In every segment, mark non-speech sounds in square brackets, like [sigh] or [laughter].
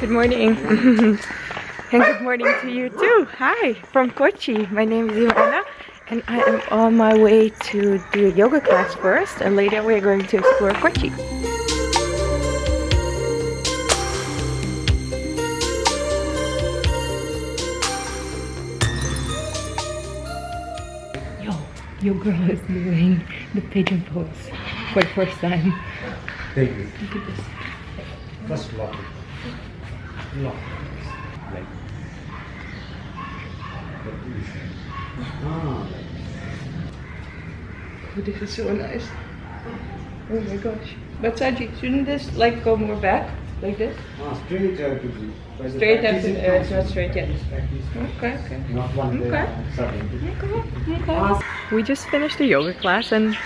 Good morning. [laughs] and good morning to you too. Hi, from Kochi. My name is Ivana and I am on my way to do a yoga class first and later we're going to explore Kochi. Yo, your girl is doing the pigeon pose for the first time. Thank you. Look at this. First lock Like. Like. Oh, this is so nice. Oh my gosh. But Saji, shouldn't this like go more back? Like this? Ah, straight have to the Straight up to, uh, it's not straight yet. Okay, okay. Not one Okay. Okay, okay. We just finished the yoga class and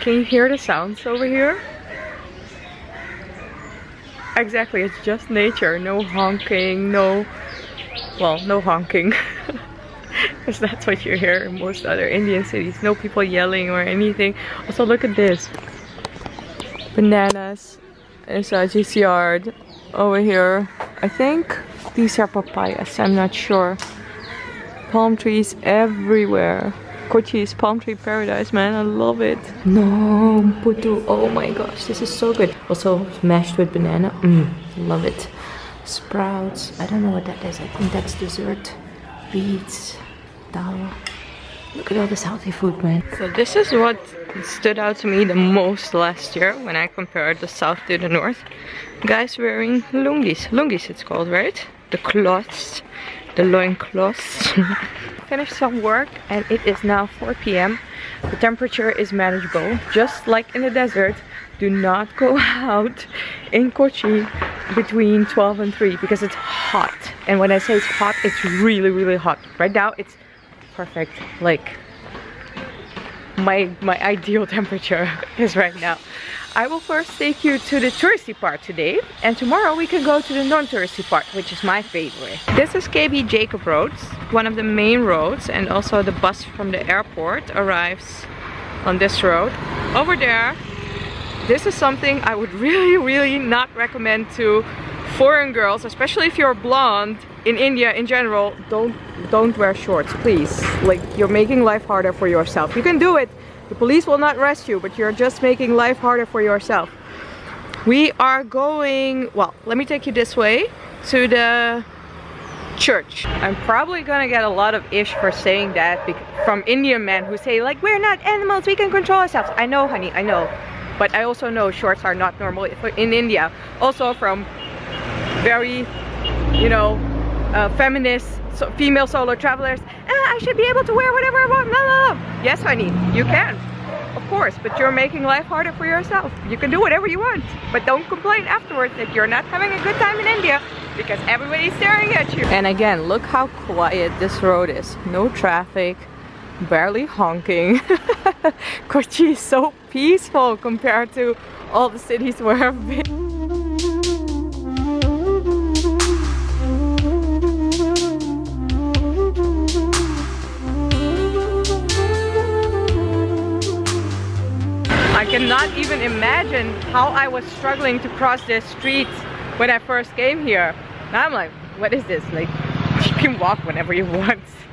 can you hear the sounds over here? Exactly, it's just nature. No honking, no, well, no honking. [laughs] Because that's what you hear in most other Indian cities. No people yelling or anything. Also, look at this. Bananas in Saji's yard over here. I think these are papayas, I'm not sure. Palm trees everywhere. Kochi is palm tree paradise, man. I love it. No, puttu. Oh my gosh, this is so good. Also mashed with banana. Mmm, love it. Sprouts. I don't know what that is. I think that's dessert. Beets, dal. Look at all this healthy food, man. So this is what stood out to me the most last year when I compared the south to the north. Guys wearing lungis. Lungis it's called, right? The cloths. The loin cloths. [laughs] Finished some work and it is now 4 p.m. The temperature is manageable. Just like in the desert, do not go [laughs] out in Kochi between 12 and 3 because it's hot. And when I say it's hot, it's really, really hot. Right now, it's perfect. Like my my ideal temperature [laughs] is right now. I will first take you to the touristy part today and tomorrow we can go to the non-touristy part which is my favorite. This is KB Jacob Roads, one of the main roads and also the bus from the airport arrives on this road. Over there, this is something I would [laughs] really really not recommend to foreign girls, especially if you're blonde in India in general, don't don't wear shorts, please. Like you're making life harder for yourself. You can do it. The police will not arrest you, but you're just making life harder for yourself. We are going, well, let me take you this way to the church. I'm probably gonna get a lot of ish for saying that from Indian men who say like, we're not animals, we can control ourselves. I know, honey, I know. But I also know shorts are not normal in India. Also from very, you know, uh, feminist so female solo travelers. Ah, I should be able to wear whatever I want. No. Yes, honey, you can. Of course, but you're making life harder for yourself. You can do whatever you want, but don't complain afterwards that you're not having a good time in India because everybody's staring at you. And again, look how quiet this road is. No traffic, barely honking. [laughs] Kochi is so peaceful compared to all the cities where I've been. I cannot even imagine how I was struggling to cross this street when I first came here. Now I'm like, what is this? Like, [laughs] you can walk whenever you want. [laughs]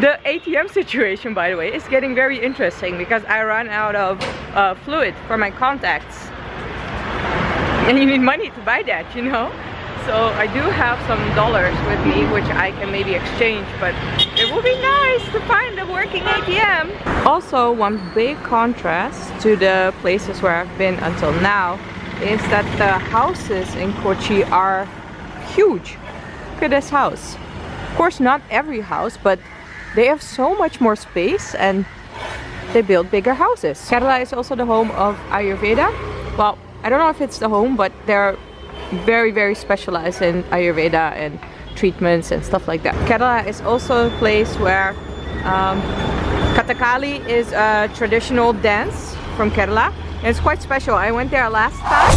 the ATM situation, by the way, is getting very interesting because I ran out of uh, fluid for my contacts. And you need money to buy that, you know? So I do have some dollars with me which I can maybe exchange but it would be nice to find a working ATM. Also one big contrast to the places where I've been until now is that the houses in Kochi are huge. Look at this house. Of course not every house but they have so much more space and they build bigger houses. Kerala is also the home of Ayurveda. Well, I don't know if it's the home but they're very very specialized in Ayurveda and treatments and stuff like that. Kerala is also a place where um, Kathakali is a traditional dance from Kerala. And it's quite special. I went there last time.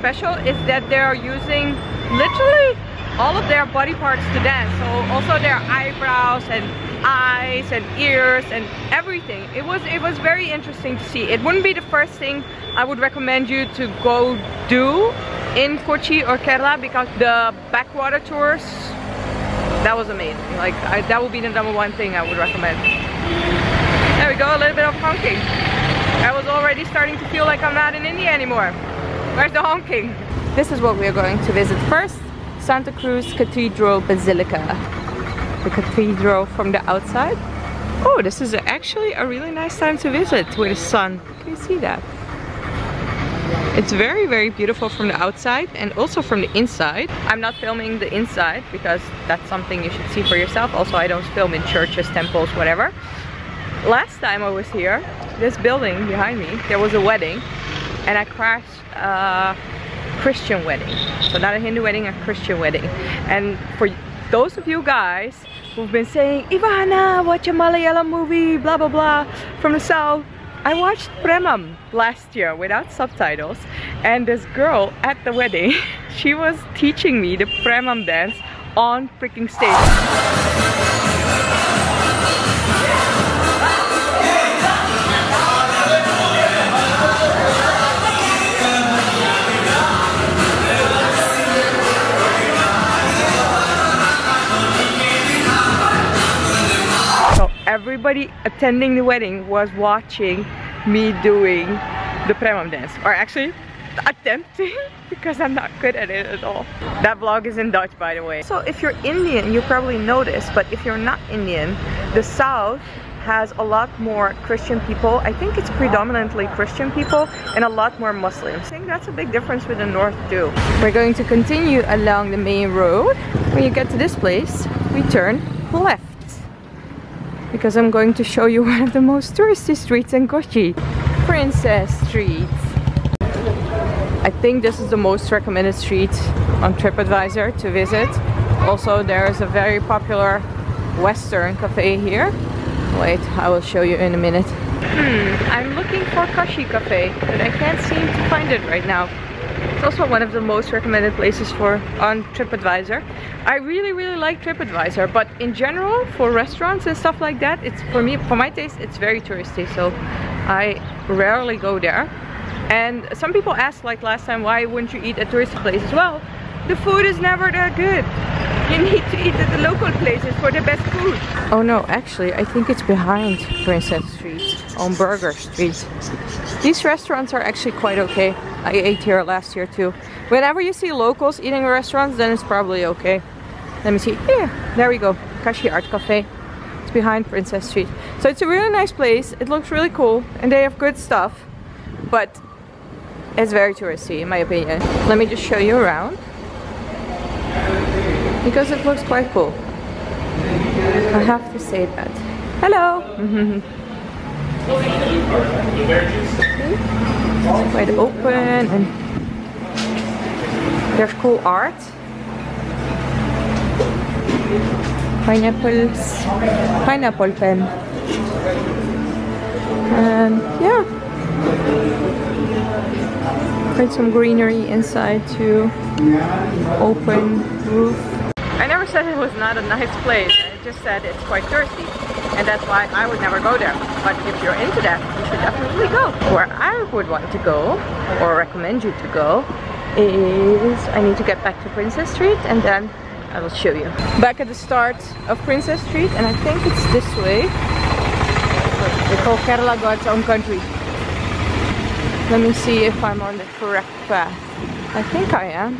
Special is that they're using literally all of their body parts to dance. So also their eyebrows and eyes and ears and everything. It was it was very interesting to see. It wouldn't be the first thing I would recommend you to go do in Kochi or Kerala because the backwater tours that was amazing. Like I, that would be the number one thing I would recommend. There we go, a little bit of honking. I was already starting to feel like I'm not in India anymore. Where's the honking? This is what we are going to visit first. Santa Cruz Cathedral Basilica. The cathedral from the outside. Oh, this is actually a really nice time to visit with the sun. Can you see that? It's very, very beautiful from the outside and also from the inside. I'm not filming the inside because that's something you should see for yourself. Also, I don't film in churches, temples, whatever. Last time I was here, this building behind me, there was a wedding and I crashed a Christian wedding. So not a Hindu wedding, a Christian wedding. And for those of you guys who've been saying, Ivana, watch a Malayalam movie, blah, blah, blah, from the south, I watched Premam last year without subtitles and this girl at the wedding, [laughs] she was teaching me the Premam dance on freaking stage. Everybody attending the wedding was watching me doing the Premam dance. Or actually attempting [laughs] because I'm not good at it at all. That vlog is in Dutch by the way. So if you're Indian you probably this but if you're not Indian the south has a lot more Christian people. I think it's predominantly Christian people and a lot more Muslims. I think that's a big difference with the north too. We're going to continue along the main road. When you get to this place, we turn left. Because I'm going to show you [laughs] one of the most touristy streets in Kochi. Princess Street. I think this is the most recommended street on TripAdvisor to visit. Also, there is a very popular Western cafe here. Wait, I will show you in a minute. Hmm, I'm looking for Kashi Cafe, but I can't seem to find it right now. It's also one of the most recommended places for on TripAdvisor. I really, really like TripAdvisor, but in general, for restaurants and stuff like that, it's for me, for my taste, it's very touristy. So I rarely go there. And some people ask, like last time, why wouldn't you eat at touristy places? Well, the food is never that good. You [laughs] need to eat at the local places for the best food. Oh no, actually, I think it's behind Princess Street, on Burgher Street. These restaurants are actually quite okay. I ate here last year too. Whenever you see locals eating restaurants, then it's probably okay. Let me see. Here, there we go. Kashi Art Cafe. It's behind Princess Street. So it's a really nice place. It looks really cool and they have good stuff. But it's very touristy in my opinion. Let me just show you around. Because it looks quite cool. I have to say that. Hello! [laughs] Hmm? Quite open and there's cool art. Pineapples, pineapple pen. And yeah, quite some greenery inside too. Open roof. I never said it was not a nice place. I just said it's quite thirsty. And that's why I would never go there. But if you're into that, you should definitely go. Where I would want to go, or recommend you to go, is I need to get back to Princess Street and then I will show you. Back at the start of Princess Street and I think it's this way. They call Kerala God's own country. Let me see if I'm on the correct path. I think I am.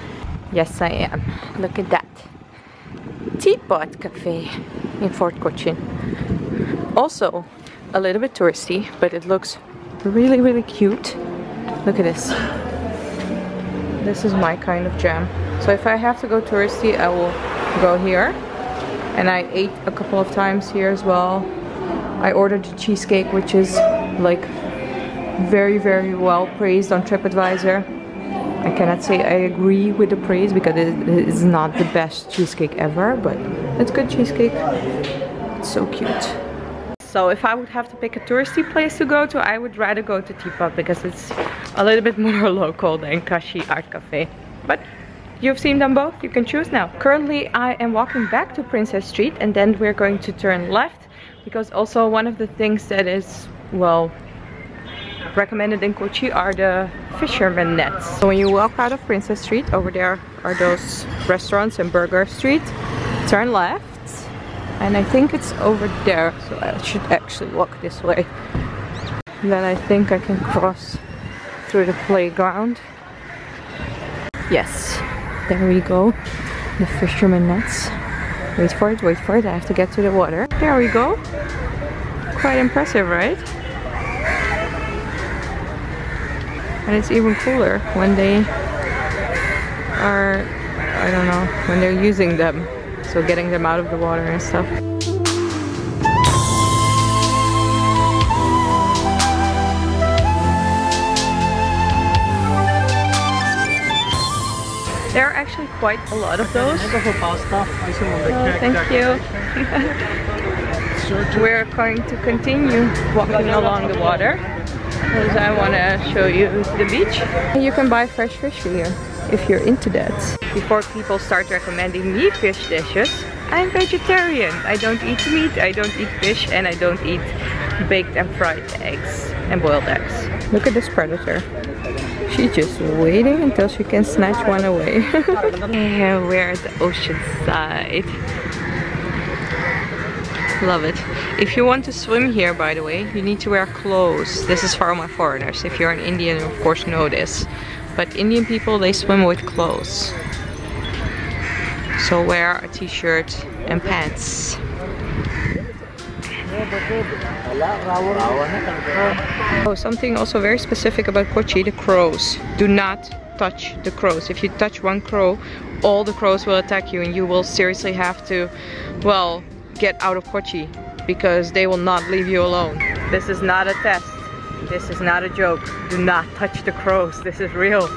Yes, I am. Look at that. Teapot Cafe in Fort Cochin. Also, a little bit touristy, but it looks really, really cute. Look at this. This is my kind of jam. So if I have to go touristy, I will go here. And I ate a couple of times here as well. I ordered a cheesecake, which is like very, very well praised on TripAdvisor. I cannot say I agree with the praise because it is not the best cheesecake ever, but it's good cheesecake. It's so cute. So if I would have to pick a touristy place to go to, I would rather go to Teapot because it's a little bit [laughs] more local than Kashi Art Cafe. But You've seen them both, you can choose now. Currently I am walking back to Princess Street and then we're going to turn left because also one of the things that is, well, recommended in Kochi are the fisherman nets. So when you walk out of Princess Street, over there are those restaurants and Burgher Street. Turn left and I think it's over there so I should actually walk this way. then I think I can cross through the playground. Yes, there we go. The fisherman nets. Wait for it, wait for it. I have to get to the water. There we go. Quite impressive, right? And it's even cooler when they are, I don't know, when they're using them. So getting them out of the water and stuff. There are actually quite a lot of those. Oh, thank you. [laughs] We're going to continue walking along the water because I want to show you the beach. You can buy fresh fish here if you're into that. Before people start recommending me fish dishes, I'm vegetarian. I don't eat meat, I don't eat fish, and I don't eat baked and fried eggs and boiled eggs. Look at this predator. She's just waiting until she can snatch one away. [laughs] yeah, we're at the ocean side. Love it. If you want to swim here, by the way, you need to wear clothes. This is for all my foreigners. If you're an Indian, of course know this. But Indian people, they swim with clothes. So wear a t-shirt and pants. Oh, something also very specific about Kochi, the crows. Do not touch the crows. If you touch one crow, all the crows will attack you and you will seriously have to, well, get out of Kochi because they will not leave you alone. This is not a test. This is not a joke. Do not touch the crows. This is real.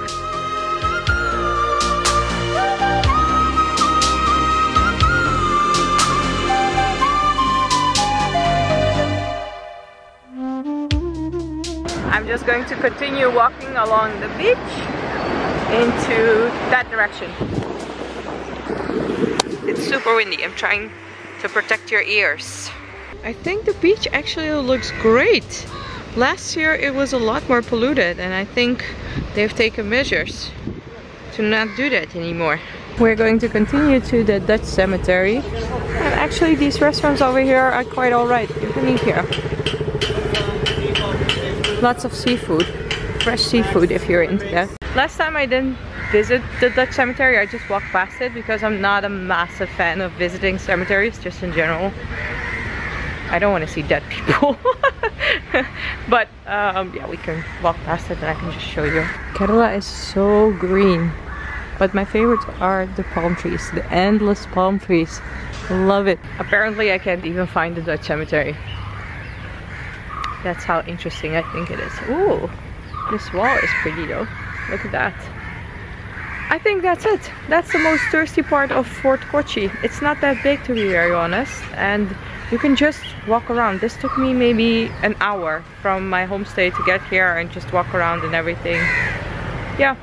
Just going to continue walking along the beach into that direction. It's super windy. I'm trying to protect your ears. I think the beach actually looks great. Last year it was a lot more polluted and I think they've taken measures to not do that anymore. We're going to continue to the Dutch cemetery. And actually these restaurants over here are quite alright. You can eat here. Lots of seafood. Fresh seafood if you're into that. Last time I didn't visit the Dutch cemetery, I just walked past it because I'm not a massive fan of visiting cemeteries just in general. I don't want to see dead people. [laughs] but um, yeah, we can walk past it and I can just show you. Kerala is so green. But my favorites are the palm trees, the endless palm trees. Love it. Apparently I can't even find the Dutch cemetery. That's how interesting I think it is. Ooh, this wall is pretty though. Look at that. I think that's it. That's the most thirsty part of Fort Kochi. It's not that big to be very honest. And you can just walk around. This took me maybe an hour from my homestay to get here and just walk around and everything. Yeah,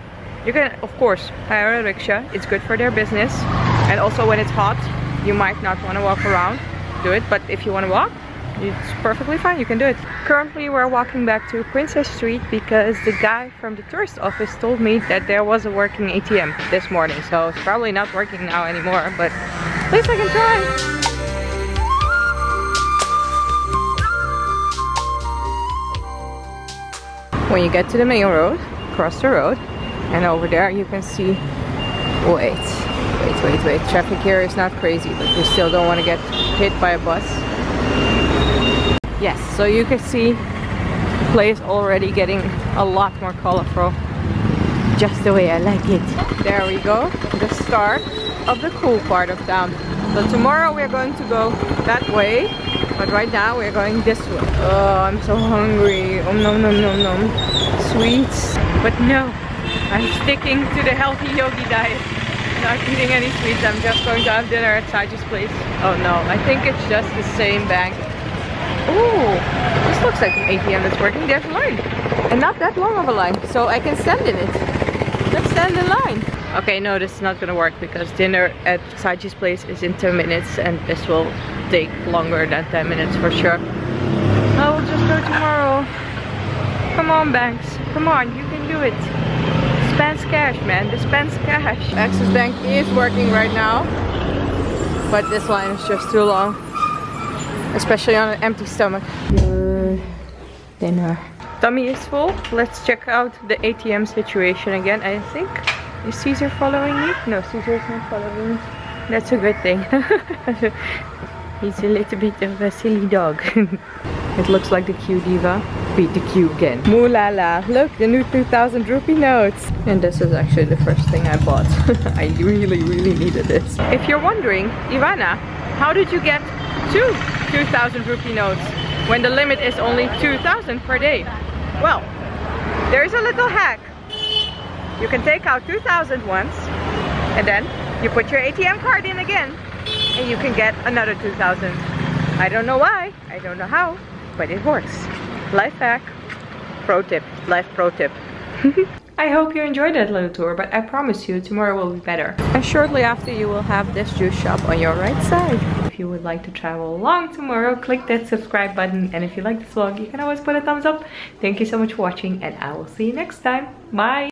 you can of course hire a rickshaw. It's good for their business. And also when it's hot, you might not want to walk around. Do it. But if you want to walk, it's perfectly fine, you can do it. Currently we're walking back to Princess Street because the guy from the tourist office told me that there was a working ATM this morning. So it's probably not working now anymore, but at least I can try. When you get to the main road, cross the road, and over there you can see, wait, wait, wait, wait, traffic here is not crazy, but we still don't want to get hit by a bus. Yes, so you can see the place already getting a lot more colorful. Just the way I like it. There we go, the start of the cool part of town. So tomorrow we're going to go that way, but right now we're going this way. Oh, I'm so hungry. Oh, no, no, no, no. Sweets. But no, I'm sticking to the healthy yogi diet. Not eating any sweets. I'm just going to have dinner at Saji's place. Oh no, I think it's just the same bank Oh, this looks like an ATM that's working. There's a line. And not that long of a line. So I can stand in it. Let's stand in line. Okay, no, this is not gonna work because dinner at Saji's place is in 10 minutes and this will take longer than 10 minutes for sure. I will just go tomorrow. Come on, Banks. Come on, you can do it. Dispense cash, man. Dispense cash. Axis Bank is working right now. But this line is just too long. Especially on an empty stomach. Good dinner. Tummy is full. Let's check out the ATM situation again. I think is Caesar following me? No, Caesar is not following me. That's a good thing. [laughs] He's a little bit of a silly dog. [laughs] it looks like the Q Diva. Beat the Q again. Moolala. Look, the new 2000 rupee notes. And this is actually the first thing I bought. [laughs] I really, really needed this. If you're wondering, Ivana, how did you get two 2000 rupee notes when the limit is only 2000 per day? Well, there's a little hack. You can take out 2000 once and then you put your ATM card in again and you can get another 2000. I don't know why, I don't know how, but it works. Life hack, pro tip, life pro tip. [laughs] I hope you enjoyed that little tour, but I promise you tomorrow will be better. And shortly after you will have this juice shop on your right side. If you would like to travel along tomorrow, click that subscribe button. And if you like this vlog, you can always put a thumbs up. Thank you so much for watching and I will see you next time. Bye!